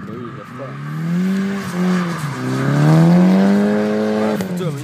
可以的。这没。